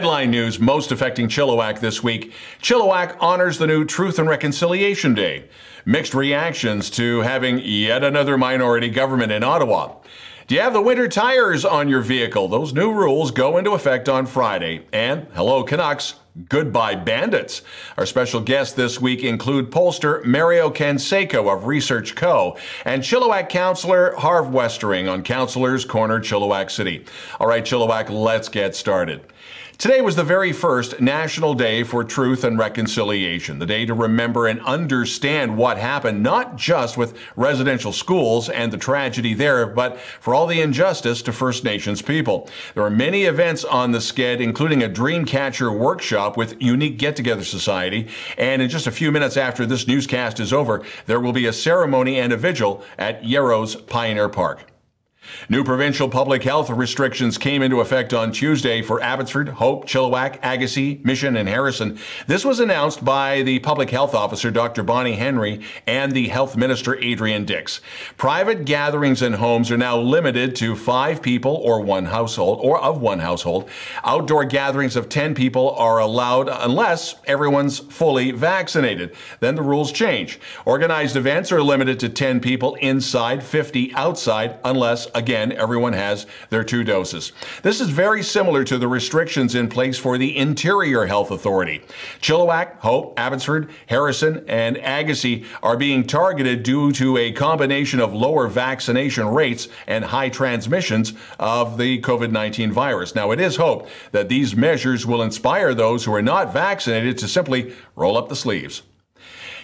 Headline news most affecting Chilliwack this week. Chilliwack honors the new Truth and Reconciliation Day. Mixed reactions to having yet another minority government in Ottawa. Do you have the winter tires on your vehicle? Those new rules go into effect on Friday. And hello, Canucks. Goodbye Bandits. Our special guests this week include pollster Mario Canseco of Research Co. and Chilliwack counselor Harv Westeringh on Councillor's Corner, Chilliwack City. All right, Chilliwack, let's get started. Today was the very first National Day for Truth and Reconciliation, the day to remember and understand what happened, not just with residential schools and the tragedy there, but for all the injustice to First Nations people. There are many events on the sked, including a Dreamcatcher workshop with Unique Get Together Society. And in just a few minutes after this newscast is over, there will be a ceremony and a vigil at Yarrows Pioneer Park. New provincial public health restrictions came into effect on Tuesday for Abbotsford, Hope, Chilliwack, Agassiz, Mission, and Harrison. This was announced by the public health officer, Dr. Bonnie Henry, and the health minister, Adrian Dix. Private gatherings in homes are now limited to five people or one household, or of one household. Outdoor gatherings of 10 people are allowed unless everyone's fully vaccinated. Then the rules change. Organized events are limited to 10 people inside, 50 outside, unless again, everyone has their two doses. This is very similar to the restrictions in place for the Interior Health Authority. Chilliwack, Hope, Abbotsford, Harrison, and Agassiz are being targeted due to a combination of lower vaccination rates and high transmissions of the COVID 19 virus. Now, it is hoped that these measures will inspire those who are not vaccinated to simply roll up the sleeves.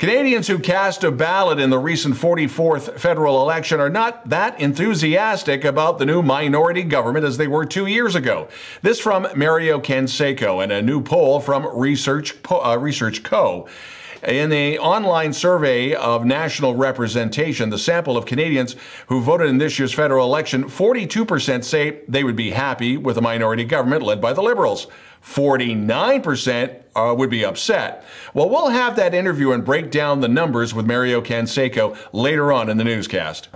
Canadians who cast a ballot in the recent 44th federal election are not that enthusiastic about the new minority government as they were two years ago. This from Mario Canseco and a new poll from Research, uh, Research Co. In a online survey of national representation, the sample of Canadians who voted in this year's federal election, 42% say they would be happy with a minority government led by the Liberals. 49% uh, would be upset. Well, we'll have that interview and break down the numbers with Mario Canseco later on in the newscast.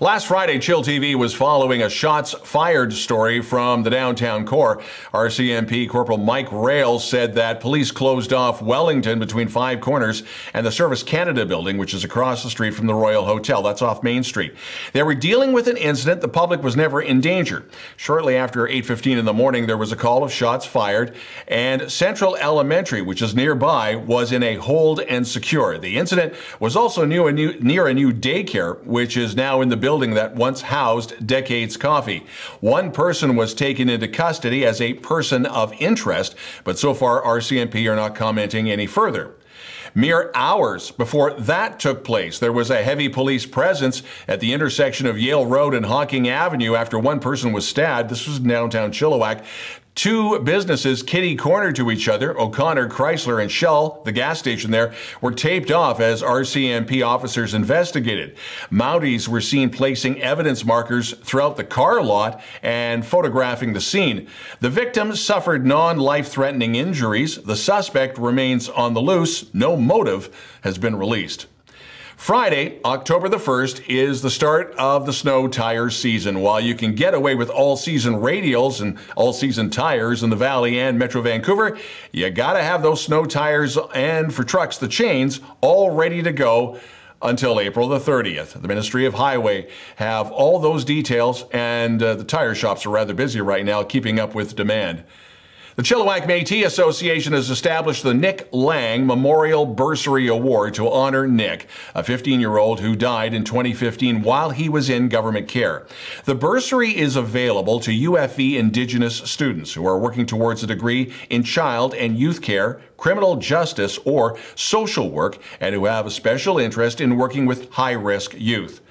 Last Friday, Chill TV was following a shots fired story from the downtown core. RCMP Corporal Mike Rales said that police closed off Wellington between Five Corners and the Service Canada building, which is across the street from the Royal Hotel. That's off Main Street. They were dealing with an incident. The public was never in danger. Shortly after 8:15 in the morning, there was a call of shots fired, and Central Elementary, which is nearby, was in a hold and secure. The incident was also near a new, near a new daycare, which is now now in the building that once housed Decades Coffee. One person was taken into custody as a person of interest, but so far RCMP are not commenting any further. Mere hours before that took place, there was a heavy police presence at the intersection of Yale Road and Hocking Avenue after one person was stabbed. This was downtown Chilliwack. Two businesses kitty corner to each other, O'Connor Chrysler and Shell, the gas station there, were taped off as RCMP officers investigated. Mounties were seen placing evidence markers throughout the car lot and photographing the scene. The victims suffered non life threatening injuries. The suspect remains on the loose. No motive has been released. Friday, October the 1st, is the start of the snow tire season. While you can get away with all season radials and all season tires in the Valley and Metro Vancouver, you got to have those snow tires and for trucks, the chains, all ready to go until April the 30th. The Ministry of Highway have all those details, and uh, the tire shops are rather busy right now keeping up with demand. The Chilliwack Métis Association has established the Nick Lang Memorial Bursary Award to honor Nick, a 15-year-old who died in 2015 while he was in government care. The bursary is available to UFV Indigenous students who are working towards a degree in child and youth care, criminal justice, or social work, and who have a special interest in working with high-risk youth.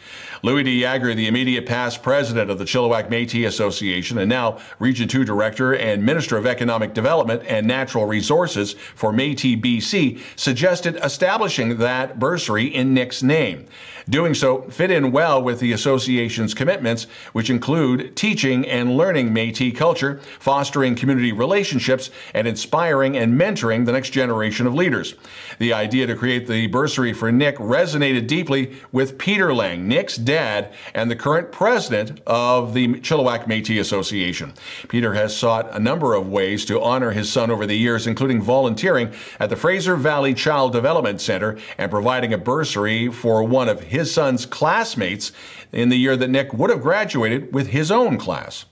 Louis de Jager, the immediate past president of the Chilliwack Métis Association and now Region 2 Director and Minister of Economic Development and Natural Resources for Métis BC, suggested establishing that bursary in Nick's name. Doing so fit in well with the association's commitments, which include teaching and learning Métis culture, fostering community relationships, and inspiring and mentoring the next generation of leaders. The idea to create the bursary for Nick resonated deeply with Peter Lang, Nick's dad and the current president of the Chilliwack Métis Association. Peter has sought a number of ways to honor his son over the years, including volunteering at the Fraser Valley Child Development Center and providing a bursary for one of his son's classmates in the year that Nick would have graduated with his own class.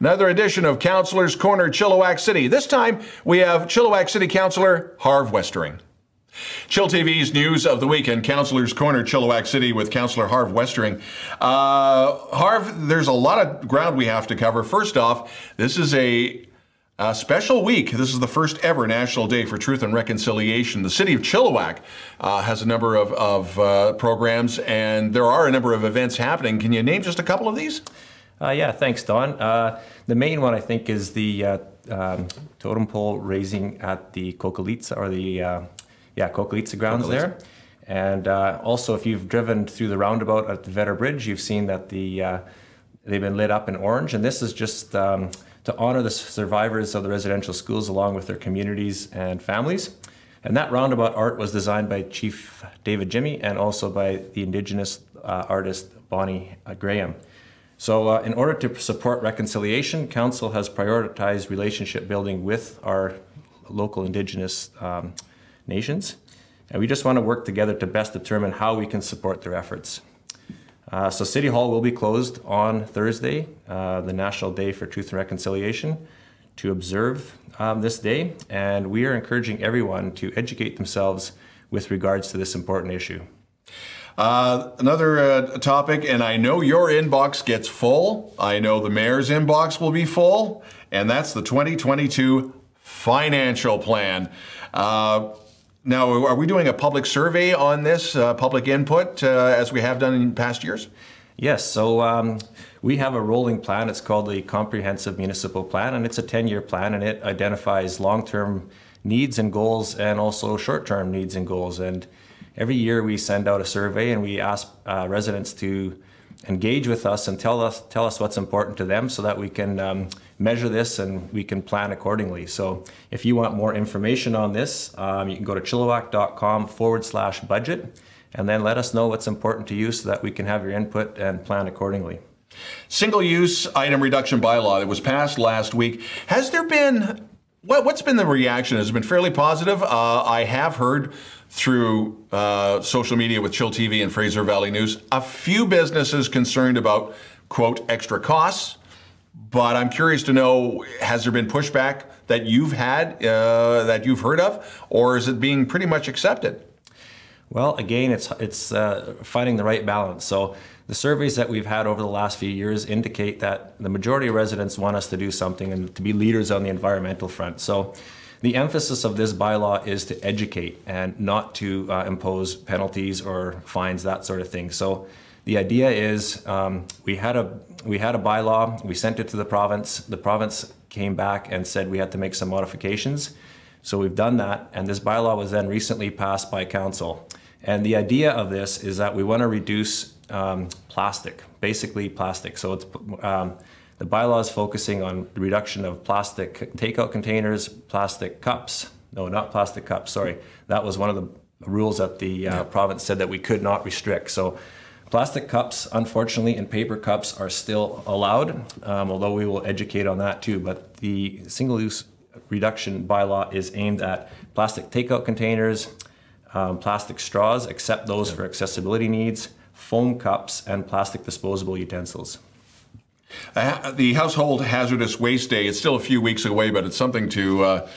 Another edition of Councillor's Corner Chilliwack City. This time we have Chilliwack City Councillor Harv Westeringh. Chill TV's news of the weekend, Councillor's Corner, Chilliwack City, with Councillor Harv Westeringh. Uh, Harv, there's a lot of ground we have to cover. First off, this is a a special week. This is the first ever National Day for Truth and Reconciliation. The city of Chilliwack uh, has a number of, of uh, programs, and there are a number of events happening. Can you name just a couple of these? Uh, yeah, thanks, Don. Uh, the main one, I think, is the uh, um, totem pole raising at the Coqualeetza, or the, uh, yeah, Coqualeetza grounds Coqualeetza. there. And uh, also, if you've driven through the roundabout at the Vedder Bridge, you've seen that the uh, they've been lit up in orange. And this is just um, to honor the survivors of the residential schools along with their communities and families. And that roundabout art was designed by Chief David Jimmie and also by the Indigenous artist Bonnie Graham. So uh, in order to support reconciliation, Council has prioritized relationship building with our local Indigenous um, nations. And we just want to work together to best determine how we can support their efforts. Uh, so City Hall will be closed on Thursday, uh, the National Day for Truth and Reconciliation, to observe um, this day. And we are encouraging everyone to educate themselves with regards to this important issue. Uh, another uh, topic, and I know your inbox gets full. I know the mayor's inbox will be full, and that's the 2022 financial plan. Uh, now, are we doing a public survey on this, uh, public input, uh, as we have done in past years? Yes, so um, we have a rolling plan. It's called the Comprehensive Municipal Plan, and it's a 10 year plan, and it identifies long term needs and goals and also short term needs and goals. And every year we send out a survey and we ask uh, residents to engage with us and tell us tell us what's important to them so that we can um, measure this and we can plan accordingly. So if you want more information on this, um, you can go to chilliwack.com forward slash budget and then let us know what's important to you so that we can have your input and plan accordingly. Single use item reduction bylaw that was passed last week. Has there been what, what's been the reaction? Has it been fairly positive? Uh, I have heard through uh, social media with Chill TV and Fraser Valley News a few businesses concerned about, quote, extra costs. But I'm curious to know has there been pushback that you've had, uh, that you've heard of, or is it being pretty much accepted? Well, again, it's, it's uh, finding the right balance. So the surveys that we've had over the last few years indicate that the majority of residents want us to do something and to be leaders on the environmental front. So the emphasis of this bylaw is to educate and not to uh, impose penalties or fines, that sort of thing. So the idea is um, we had a we had a bylaw, we sent it to the province. The province came back and said we had to make some modifications. So we've done that, and this bylaw was then recently passed by council. And the idea of this is that we want to reduce um, plastic, basically plastic. So it's um, the bylaw is focusing on the reduction of plastic takeout containers, plastic cups. No, not plastic cups. Sorry, that was one of the rules that the uh, province said that we could not restrict. So. Plastic cups, unfortunately, and paper cups are still allowed, um, although we will educate on that too. But the single use reduction bylaw is aimed at plastic takeout containers, um, plastic straws, except those for accessibility needs, foam cups, and plastic disposable utensils. Uh, the Household Hazardous Waste Day, it's still a few weeks away, but it's something to uh,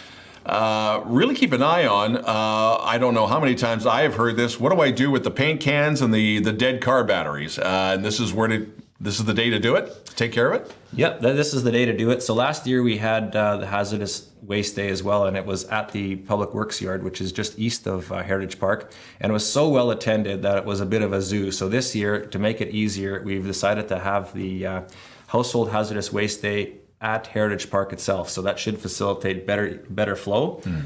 uh, really keep an eye on. Uh, I don't know how many times I have heard this. What do I do with the paint cans and the, the dead car batteries? Uh, and this is where to, this is the day to do it, take care of it? Yep, this is the day to do it. So last year we had uh, the Hazardous Waste Day as well, and it was at the Public Works Yard, which is just east of uh, Heritage Park, and it was so well attended that it was a bit of a zoo. So this year, to make it easier, we've decided to have the Household Hazardous Waste Day at Heritage Park itself. So that should facilitate better better flow. Mm.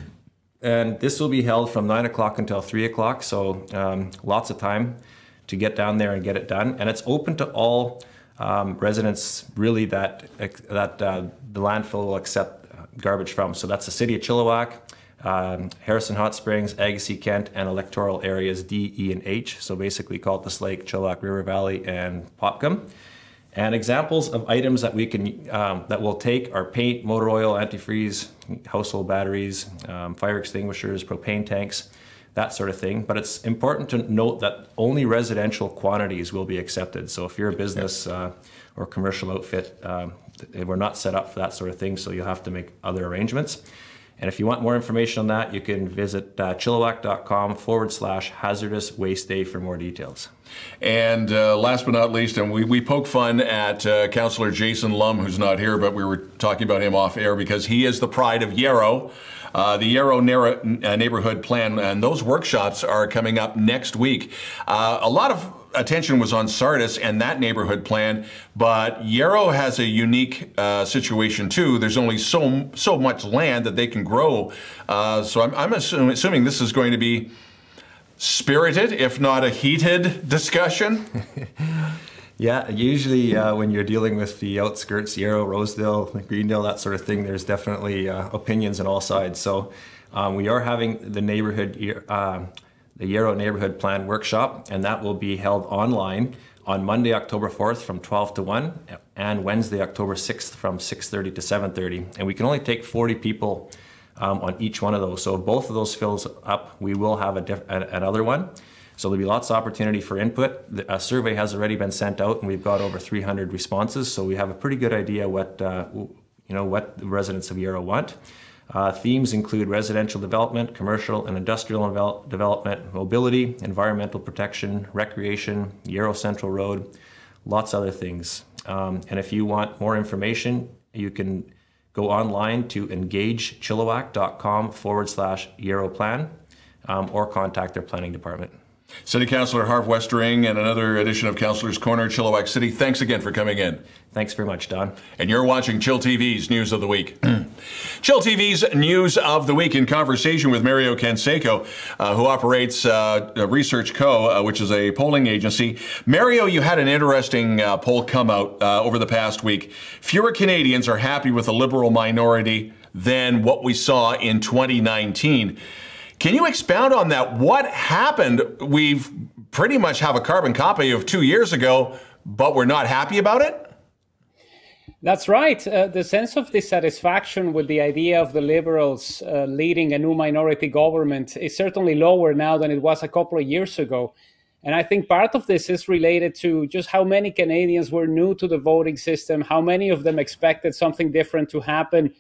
And this will be held from nine o'clock until three o'clock. So um, lots of time to get down there and get it done. And it's open to all um, residents really that that uh, the landfill will accept garbage from. So that's the city of Chilliwack, um, Harrison Hot Springs, Agassiz Kent, and electoral areas D, E, and H. So basically Cultus Lake, Chilliwack River Valley, and Popkum. And examples of items that we can um, that we'll take are paint, motor oil, antifreeze, household batteries, um, fire extinguishers, propane tanks, that sort of thing. But it's important to note that only residential quantities will be accepted. So if you're a business uh, or commercial outfit, um, we're not set up for that sort of thing. So you'll have to make other arrangements. And if you want more information on that, you can visit uh, chilliwack.com forward slash hazardous waste day for more details. And uh, last but not least, and we, we poke fun at uh, Councillor Jason Lum, who's not here, but we were talking about him off air because he is the pride of Yarrow. Uh, the Yarrow uh, neighborhood plan, and those workshops are coming up next week. Uh, a lot of attention was on Sardis and that neighborhood plan, but Yarrow has a unique uh, situation too. There's only so so much land that they can grow, uh, so I'm, I'm assuming, assuming this is going to be spirited, if not a heated discussion. Yeah, usually uh, when you're dealing with the outskirts, Yarrow, Rosedale, Greendale, that sort of thing, there's definitely uh, opinions on all sides. So um, we are having the neighborhood, uh, the Yarrow Neighborhood Plan Workshop, and that will be held online on Monday, October 4th from 12 to 1, and Wednesday, October 6th from 6.30 to 7.30. And we can only take 40 people um, on each one of those. So if both of those fills up, we will have a another one. So there'll be lots of opportunity for input. A survey has already been sent out, and we've got over 300 responses. So we have a pretty good idea what uh, you know what the residents of Yarrow want. Uh, themes include residential development, commercial and industrial devel- development, mobility, environmental protection, recreation, Yarrow Central Road, lots of other things. Um, and if you want more information, you can go online to engagechilliwack.com forward slash Yarrow plan um, or contact their planning department. City Councilor Harv Westeringh and another edition of Councilor's Corner, Chilliwack City. Thanks again for coming in. Thanks very much, Don. And you're watching Chill TV's News of the Week. Chill TV's News of the Week in conversation with Mario Canseco, uh, who operates uh, Research Co., uh, which is a polling agency. Mario, you had an interesting uh, poll come out uh, over the past week. Fewer Canadians are happy with a liberal minority than what we saw in 2019. Can you expound on that? What happened? We've pretty much have a carbon copy of two years ago, but we're not happy about it? That's right. Uh, the sense of dissatisfaction with the idea of the Liberals uh, leading a new minority government is certainly lower now than it was a couple of years ago. And I think part of this is related to just how many Canadians were new to the voting system, how many of them expected something different to happen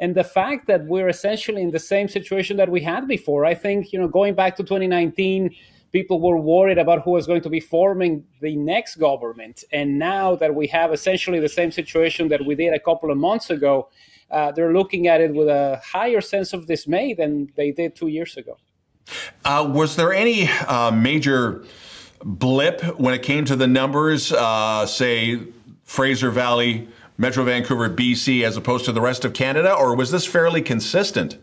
and the fact that we're essentially in the same situation that we had before. I think, you know, going back to 2019, people were worried about who was going to be forming the next government. And now that we have essentially the same situation that we did a couple of months ago, uh, they're looking at it with a higher sense of dismay than they did two years ago. Uh, was there any uh, major blip when it came to the numbers, uh, say Fraser Valley? Metro Vancouver, BC, as opposed to the rest of Canada, or was this fairly consistent?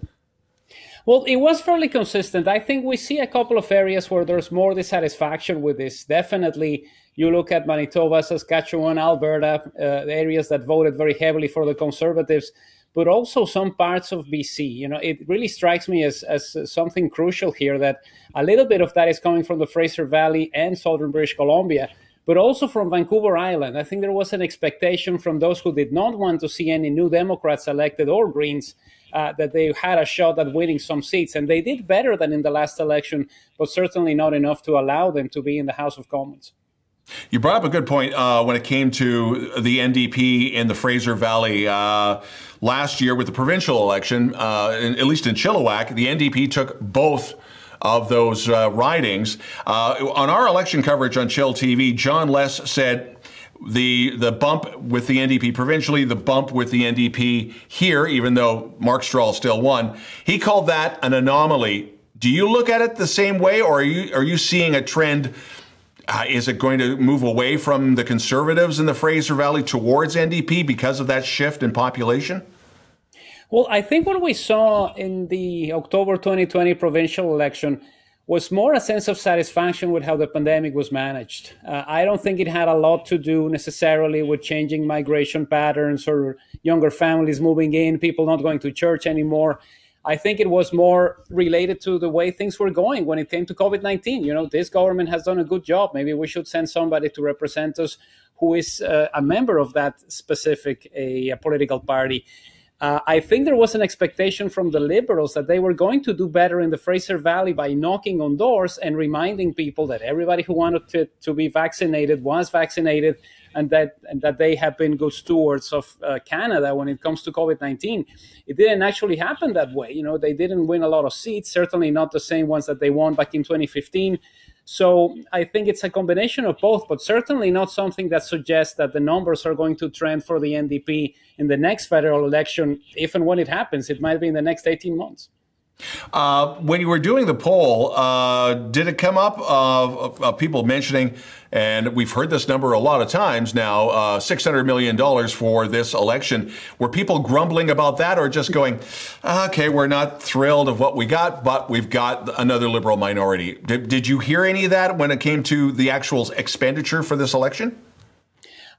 Well, it was fairly consistent. I think we see a couple of areas where there's more dissatisfaction with this. Definitely, you look at Manitoba, Saskatchewan, Alberta, uh, areas that voted very heavily for the Conservatives, but also some parts of BC. You know, it really strikes me as, as something crucial here that a little bit of that is coming from the Fraser Valley and southern British Columbia but also from Vancouver Island. I think there was an expectation from those who did not want to see any new Democrats elected or Greens uh, that they had a shot at winning some seats. And they did better than in the last election, but certainly not enough to allow them to be in the House of Commons. You brought up a good point uh, when it came to the NDP in the Fraser Valley. Uh, last year with the provincial election, uh, in, at least in Chilliwack, the NDP took both of those uh, ridings. Uh, on our election coverage on Chill TV, John Les said the the bump with the NDP provincially, the bump with the NDP here, even though Mark Strahl still won, he called that an anomaly. Do you look at it the same way, or are you are you seeing a trend? Uh, is it going to move away from the conservatives in the Fraser Valley towards NDP because of that shift in population? Well, I think what we saw in the October 2020 provincial election was more a sense of satisfaction with how the pandemic was managed. Uh, I don't think it had a lot to do necessarily with changing migration patterns or younger families moving in, people not going to church anymore. I think it was more related to the way things were going when it came to COVID 19. You know, this government has done a good job. Maybe we should send somebody to represent us who is uh, a member of that specific a, political party. Uh, I think there was an expectation from the liberals that they were going to do better in the Fraser Valley by knocking on doors and reminding people that everybody who wanted to, to be vaccinated was vaccinated and that and that they have been good stewards of uh, Canada when it comes to COVID nineteen. It didn't actually happen that way. You know, they didn't win a lot of seats. Certainly not the same ones that they won back in 2015. So I think it's a combination of both, but certainly not something that suggests that the numbers are going to trend for the NDP in the next federal election, if and when it happens. It might be in the next 18 months. Uh, when you were doing the poll, uh, did it come up of, of, of, people mentioning, and we've heard this number a lot of times now, uh, $600 million for this election? Were people grumbling about that or just going, okay, we're not thrilled of what we got, but we've got another liberal minority? Did, did you hear any of that when it came to the actual expenditure for this election?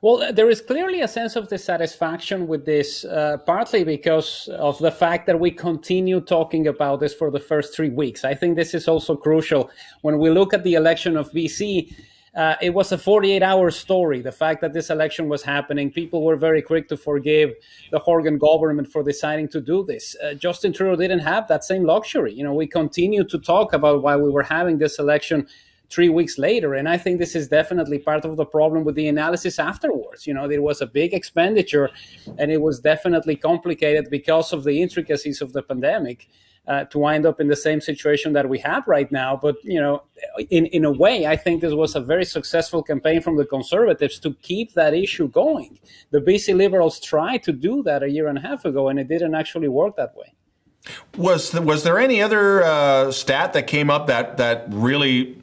Well, there is clearly a sense of dissatisfaction with this, uh, partly because of the fact that we continue talking about this for the first three weeks. I think this is also crucial. When we look at the election of BC, uh, it was a 48 hour story. The fact that this election was happening, people were very quick to forgive the Horgan government for deciding to do this. Uh, Justin Trudeau didn't have that same luxury. You know, we continue to talk about why we were having this election three weeks later. And I think this is definitely part of the problem with the analysis afterwards. You know, there was a big expenditure and it was definitely complicated because of the intricacies of the pandemic. Uh, to wind up in the same situation that we have right now. But you know, in in a way, I think this was a very successful campaign from the Conservatives to keep that issue going. The BC Liberals tried to do that a year and a half ago, and it didn't actually work that way. Was was there any other uh, stat that came up that that really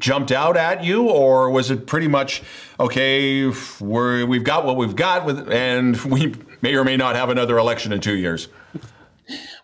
jumped out at you, or was it pretty much okay? We're, we've got what we've got, with, and we may or may not have another election in two years.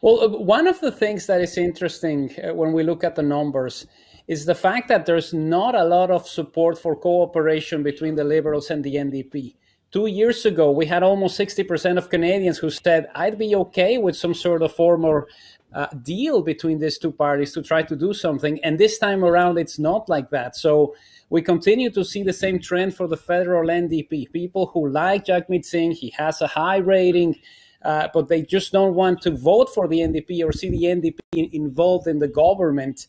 Well, uh, one of the things that is interesting uh, when we look at the numbers is the fact that there's not a lot of support for cooperation between the Liberals and the NDP. Two years ago, we had almost 60% of Canadians who said, I'd be okay with some sort of former uh, deal between these two parties to try to do something. And this time around, it's not like that. So we continue to see the same trend for the federal NDP. People who like Jagmeet Singh, he has a high rating. Uh, but they just don't want to vote for the NDP or see the NDP involved in the government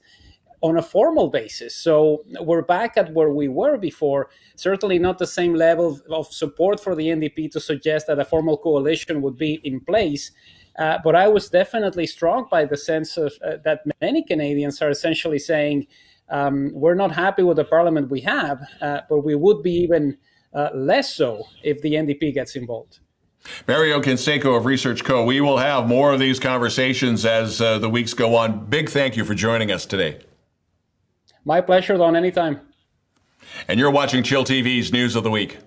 on a formal basis. So we're back at where we were before. Certainly not the same level of support for the NDP to suggest that a formal coalition would be in place. Uh, but I was definitely struck by the sense of uh, that many Canadians are essentially saying, um, we're not happy with the parliament we have, uh, but we would be even uh, less so if the NDP gets involved. Mario Canseco of Research Co. We will have more of these conversations as uh, the weeks go on. Big thank you for joining us today. My pleasure, Don, anytime. And you're watching Chill TV's News of the Week.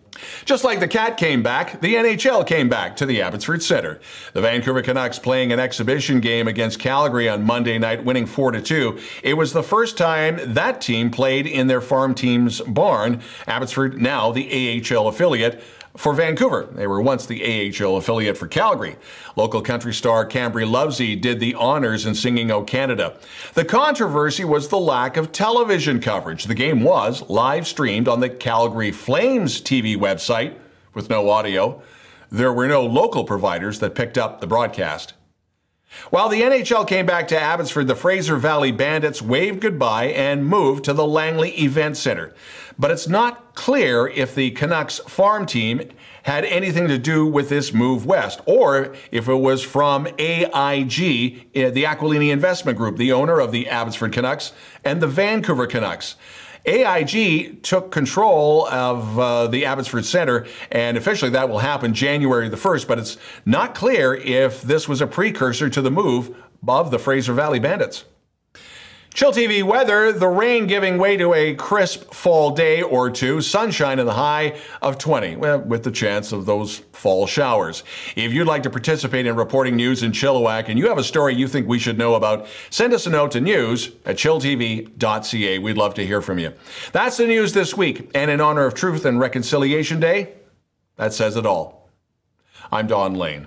Just like the cat came back, the NHL came back to the Abbotsford Centre. The Vancouver Canucks playing an exhibition game against Calgary on Monday night, winning 4 2. It was the first time that team played in their farm team's barn. Abbotsford, now the AHL affiliate for Vancouver. They were once the AHL affiliate for Calgary. Local country star Cambry Lovesey did the honors in singing O Canada. The controversy was the lack of television coverage. The game was live streamed on the Calgary Flames TV website with no audio. There were no local providers that picked up the broadcast. While the NHL came back to Abbotsford, the Fraser Valley Bandits waved goodbye and moved to the Langley Event Center. But it's not clear if the Canucks farm team had anything to do with this move west, or if it was from AIG, eh, the Aquilini Investment Group, the owner of the Abbotsford Canucks and the Vancouver Canucks. AIG took control of uh, the Abbotsford Center, and officially that will happen January the 1st, but it's not clear if this was a precursor to the move of the Fraser Valley Bandits. Chill TV weather, the rain giving way to a crisp fall day or two, sunshine in the high of 20, well, with the chance of those fall showers. If you'd like to participate in reporting news in Chilliwack and you have a story you think we should know about, send us a note to news at chilltv.ca. We'd love to hear from you. That's the news this week, and in honor of Truth and Reconciliation Day, that says it all. I'm Don Lehn.